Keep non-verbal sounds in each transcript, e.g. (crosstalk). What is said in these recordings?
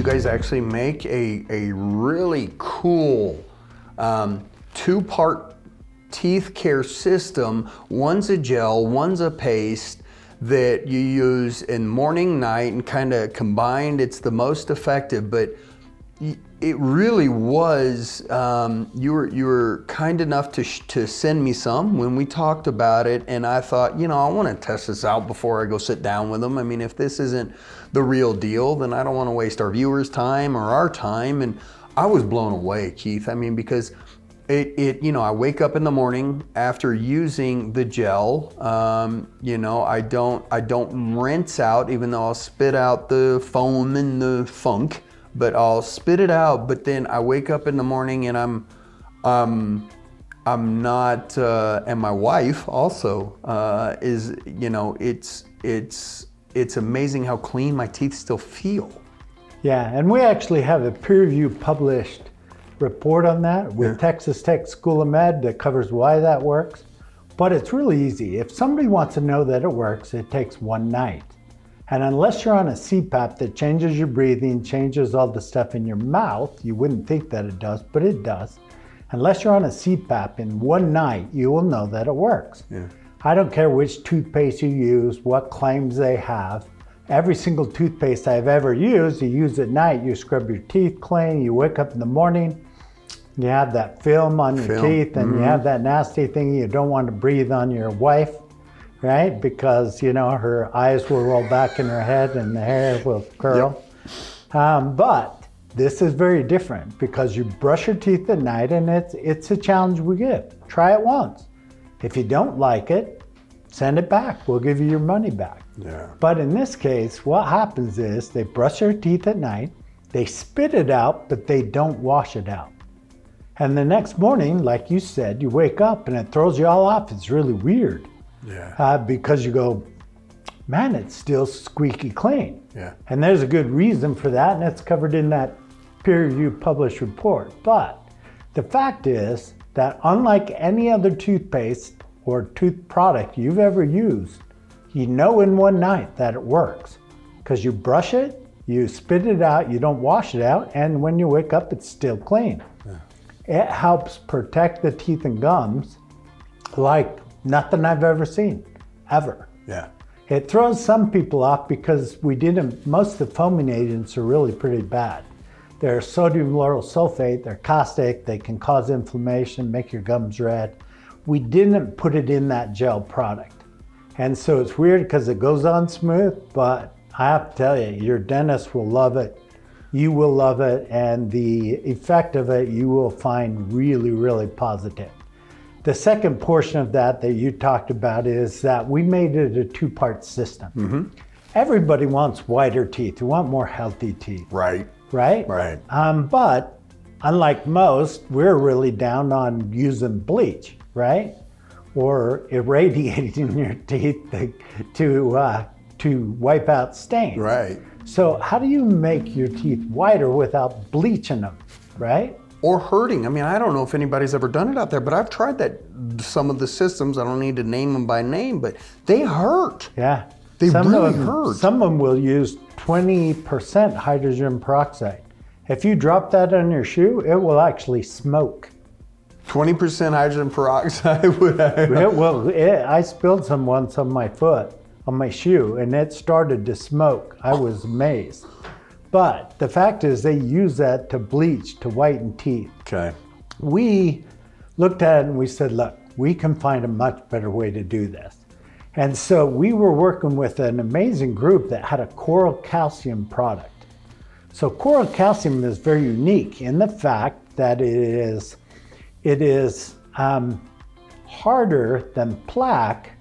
you guys actually make a, a really cool um, two part teeth care system. One's a gel, one's a paste that you use in morning, night, and kind of combined. It's the most effective, but it really was. Um, you were you were kind enough to to send me some when we talked about it, and I thought, you know, I want to test this out before I go sit down with them. I mean, if this isn't the real deal, then I don't want to waste our viewers' time or our time. And I was blown away, Keith. I mean, because it, it, you know, I wake up in the morning after using the gel. Um, you know, I don't, I don't rinse out, even though I'll spit out the foam and the funk, but I'll spit it out. But then I wake up in the morning and I'm, um, I'm not, uh, and my wife also uh, is, you know, it's, it's, it's amazing how clean my teeth still feel. Yeah, and we actually have a peer-reviewed published report on that with yeah. Texas Tech School of Med that covers why that works. But it's really easy. If somebody wants to know that it works, it takes one night. And unless you're on a CPAP that changes your breathing, changes all the stuff in your mouth, you wouldn't think that it does, but it does. Unless you're on a CPAP in one night, you will know that it works. Yeah. I don't care which toothpaste you use, what claims they have. Every single toothpaste I've ever used, you use at night, you scrub your teeth clean, you wake up in the morning, you have that film on your film. teeth and mm-hmm. you have that nasty thing you don't want to breathe on your wife, right? Because, you know, her eyes will roll back in her head and the hair will curl. Yep. Um, but this is very different because you brush your teeth at night and it's, it's a challenge we give. Try it once. If you don't like it, send it back. We'll give you your money back. Yeah. But in this case, what happens is they brush their teeth at night, they spit it out, but they don't wash it out. And the next morning, like you said, you wake up and it throws you all off. It's really weird. Yeah. Uh, because you go, man, it's still squeaky clean. Yeah. And there's a good reason for that, and it's covered in that peer-reviewed published report. But the fact is that unlike any other toothpaste or tooth product you've ever used, you know in one night that it works. Because you brush it, you spit it out, you don't wash it out, and when you wake up, it's still clean. Yeah. It helps protect the teeth and gums like nothing I've ever seen, ever. Yeah. It throws some people off because we didn't, most of the foaming agents are really pretty bad. They're sodium lauryl sulfate, they're caustic, they can cause inflammation, make your gums red. We didn't put it in that gel product. And so it's weird because it goes on smooth, but I have to tell you, your dentist will love it you will love it and the effect of it you will find really, really positive. The second portion of that that you talked about is that we made it a two-part system. Mm-hmm. Everybody wants whiter teeth. You want more healthy teeth. Right. Right? Right. Um, but unlike most, we're really down on using bleach, right? Or irradiating (laughs) your teeth to, to, uh, to wipe out stains. Right. So how do you make your teeth whiter without bleaching them, right? Or hurting. I mean, I don't know if anybody's ever done it out there, but I've tried that. Some of the systems, I don't need to name them by name, but they hurt. Yeah. They some really them, hurt. Some of them will use 20% hydrogen peroxide. If you drop that on your shoe, it will actually smoke. 20% hydrogen peroxide (laughs) would it, well, it, I spilled some once on my foot on my shoe and it started to smoke. I was amazed. But the fact is they use that to bleach, to whiten teeth. Okay. We looked at it and we said, look, we can find a much better way to do this. And so we were working with an amazing group that had a coral calcium product. So coral calcium is very unique in the fact that it is, it is um, harder than plaque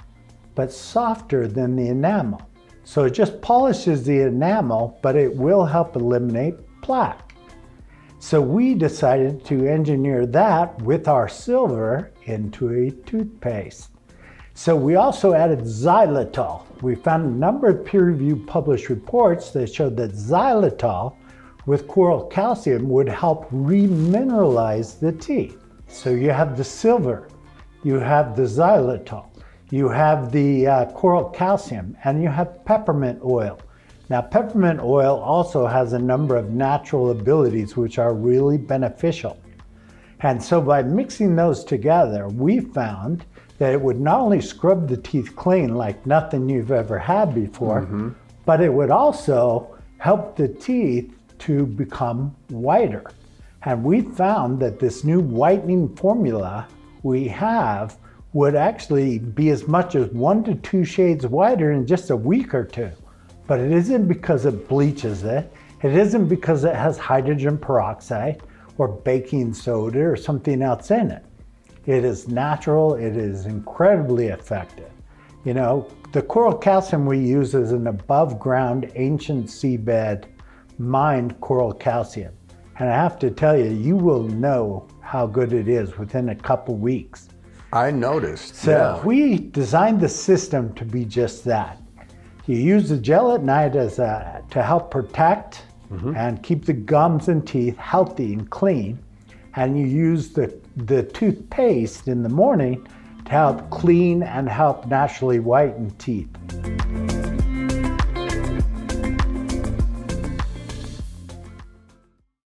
but softer than the enamel. So it just polishes the enamel, but it will help eliminate plaque. So we decided to engineer that with our silver into a toothpaste. So we also added xylitol. We found a number of peer-reviewed published reports that showed that xylitol with coral calcium would help remineralize the teeth. So you have the silver, you have the xylitol you have the uh, coral calcium, and you have peppermint oil. Now, peppermint oil also has a number of natural abilities which are really beneficial. And so by mixing those together, we found that it would not only scrub the teeth clean like nothing you've ever had before, mm-hmm. but it would also help the teeth to become whiter. And we found that this new whitening formula we have would actually be as much as one to two shades whiter in just a week or two. But it isn't because it bleaches it. It isn't because it has hydrogen peroxide or baking soda or something else in it. It is natural, it is incredibly effective. You know, the coral calcium we use is an above ground ancient seabed mined coral calcium. And I have to tell you, you will know how good it is within a couple weeks. I noticed. So yeah. we designed the system to be just that. You use the gel at night as a, to help protect mm-hmm. and keep the gums and teeth healthy and clean. And you use the, the toothpaste in the morning to help clean and help naturally whiten teeth.